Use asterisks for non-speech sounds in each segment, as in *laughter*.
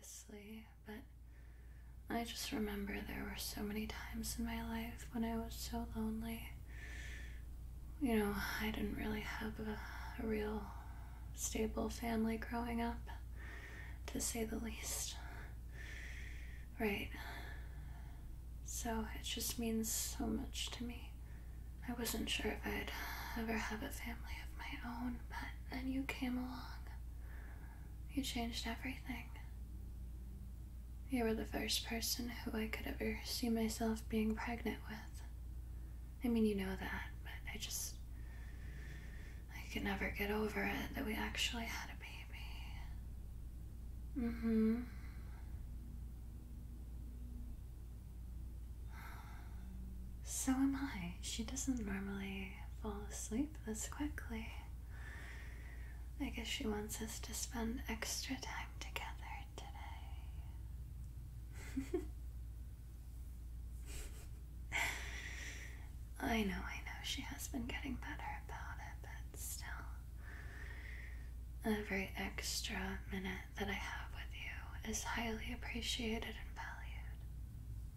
obviously, but I just remember there were so many times in my life when I was so lonely. You know, I didn't really have a, a real stable family growing up, to say the least. Right. So it just means so much to me. I wasn't sure if I'd ever have a family of my own, but then you came along. You changed everything. You were the first person who I could ever see myself being pregnant with. I mean, you know that, but I just. I could never get over it that we actually had a baby. Mm hmm. So am I. She doesn't normally fall asleep this quickly. I guess she wants us to spend extra time. *laughs* I know, I know, she has been getting better about it, but still. Every extra minute that I have with you is highly appreciated and valued.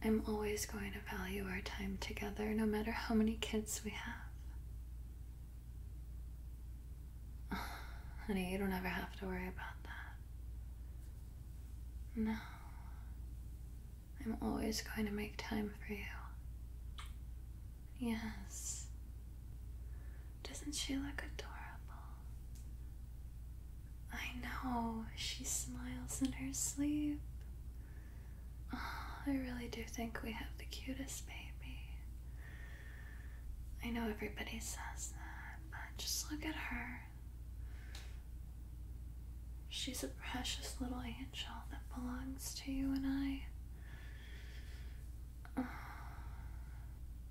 I'm always going to value our time together no matter how many kids we have. *sighs* Honey, you don't ever have to worry about that. No. I'm always going to make time for you. Yes. Doesn't she look adorable? I know. She smiles in her sleep. Oh, I really do think we have the cutest baby. I know everybody says that, but just look at her. She's a precious little angel that belongs to you and I.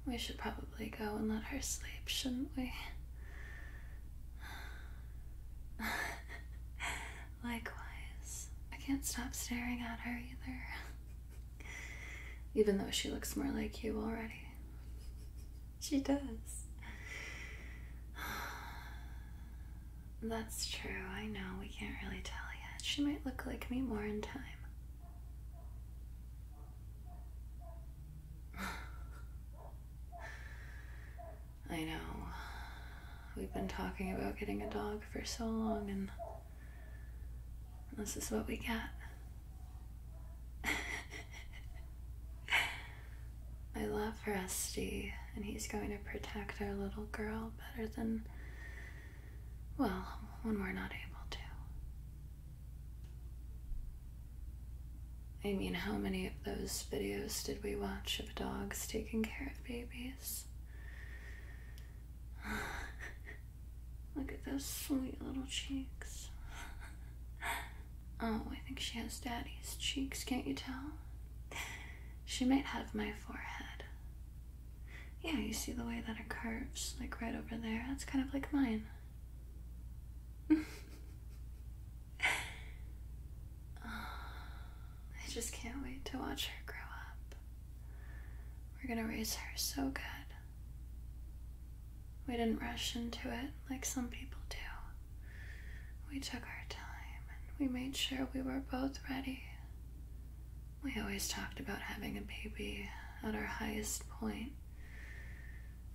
we should probably go and let her sleep, shouldn't we? *laughs* Likewise. I can't stop staring at her either. Even though she looks more like you already. She does. *sighs* That's true. I know. We can't really tell yet. She might look like me more in time. I know. We've been talking about getting a dog for so long, and this is what we get. *laughs* I love Rusty, and he's going to protect our little girl better than, well, when we're not able to. I mean, how many of those videos did we watch of dogs taking care of babies? *sighs* Look at those sweet little cheeks. *laughs* Oh, I think she has daddy's cheeks, can't you tell? She might have my forehead. Yeah, you see the way that it curves, like right over there? That's kind of like mine. *laughs* Oh, I just can't wait to watch her grow up. We're gonna raise her so good. We didn't rush into it like some people do. We took our time and we made sure we were both ready. We always talked about having a baby at our highest point.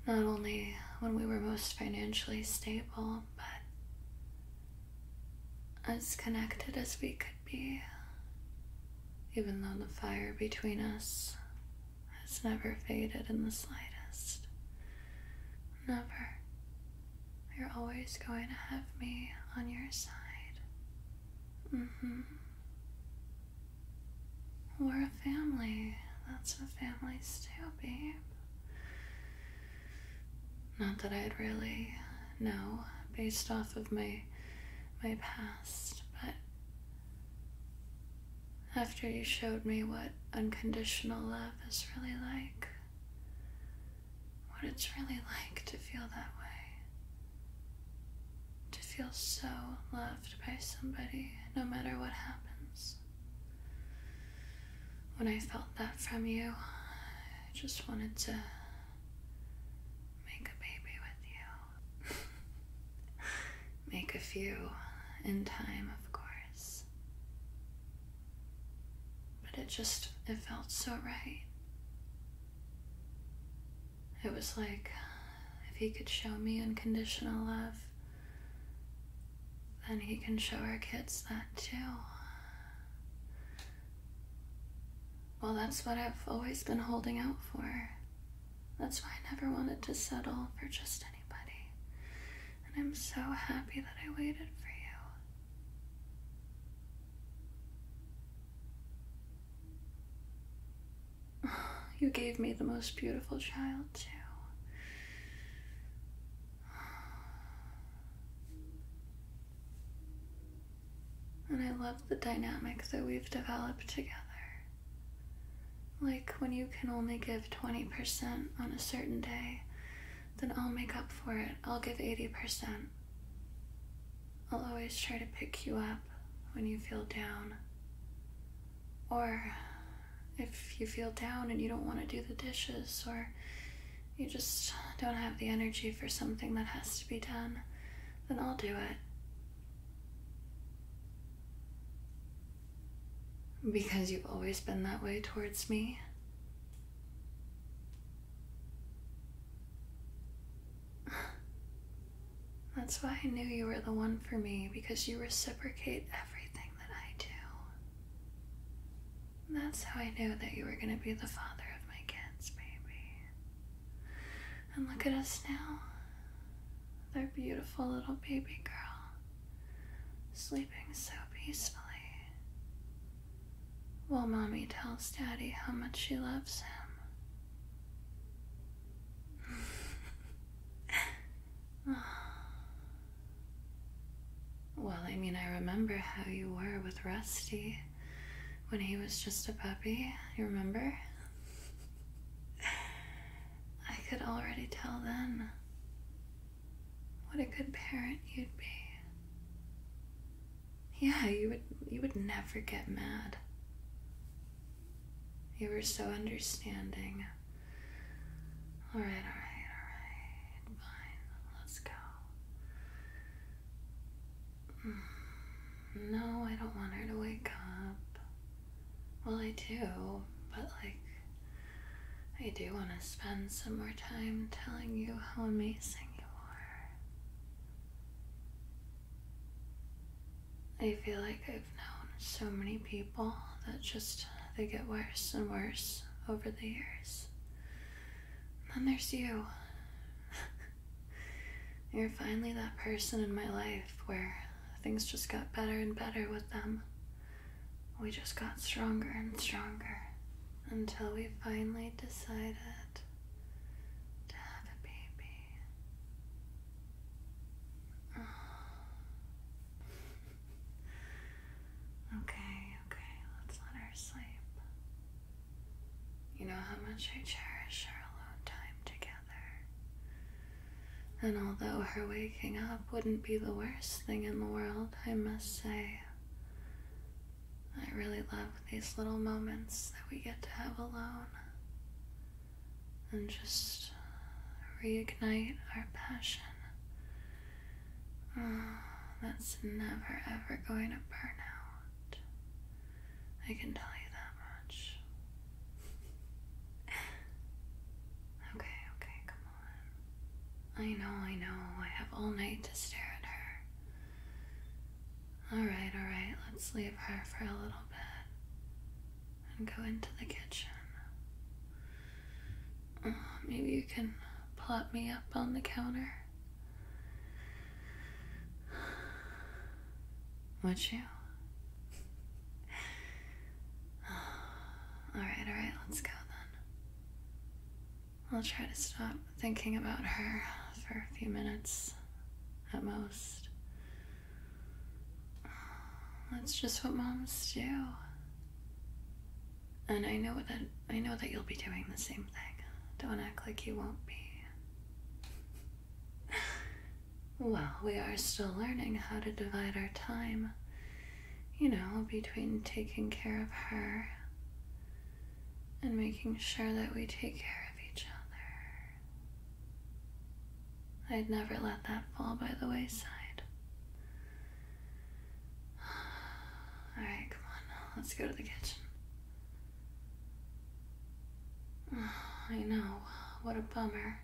Not only when we were most financially stable, but as connected as we could be. Even though the fire between us has never faded in the slightest. Never. You're always going to have me on your side. Mm hmm. We're a family. That's what families do, babe. Not that I'd really know based off of my my past, but after you showed me what unconditional love is really like, what it's really like to feel that way, to feel so loved by somebody no matter what happens. When I felt that from you, I just wanted to make a baby with you. *laughs* make a few in time, of course. But it just it felt so right. It was like if he could show me unconditional love, then he can show our kids that too. Well, that's what I've always been holding out for. That's why I never wanted to settle for just anybody. And I'm so happy that I waited for you. Gave me the most beautiful child, too. And I love the dynamic that we've developed together. Like when you can only give 20% on a certain day, then I'll make up for it. I'll give 80%. I'll always try to pick you up when you feel down. Or if you feel down and you don't want to do the dishes, or you just don't have the energy for something that has to be done, then I'll do it. Because you've always been that way towards me. *laughs* That's why I knew you were the one for me, because you reciprocate everything that I do. That's how I knew that you were going to be the father of my kids, baby. And look at us now. They're beautiful little baby girl, sleeping so peacefully. While mommy tells daddy how much she loves him. *laughs* Ah. well, I mean, I remember how you were with Rusty when he was just a puppy. You remember? I could already tell then what a good parent you'd be. Yeah, you would you would never get mad. You were so understanding. Alright, alright, alright. Fine. Let's go. Mm, no, I don't want her to wake up. Well, I do, but like, I do want to spend some more time telling you how amazing you are. I feel like I've known so many people that just they get worse and worse over the years. And then there's you. *laughs* You're finally that person in my life where things just got better and better with them. We just got stronger and stronger until we finally decided to have a baby. Oh. Okay, okay, let's let her sleep. You know how much I cherish our alone time together. And although her waking up wouldn't be the worst thing in the world, I must say, I really love these little moments that we get to have alone and just reignite our passion. Oh, that's never ever going to burn out. I can tell you that much. *laughs* okay, okay, come on. I know, I know. I have all night to stare at her. Alright, leave her for a little bit and go into the kitchen. Oh, maybe you can plop me up on the counter. Would you? Uh, alright, alright, let's go then. I'll try to stop thinking about her for a few minutes at most. That's just what moms do. And I know that I know that you'll be doing the same thing. Don't act like you won't be. Well, we are still learning how to divide our time, you know, between taking care of her and making sure that we take care of each other. I'd never let that fall by the wayside. Alright, come on. Let's go to the kitchen. *sighs* I know. What a bummer.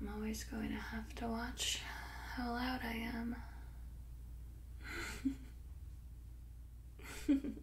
I'm always going to have to watch how loud I am. *laughs* *laughs*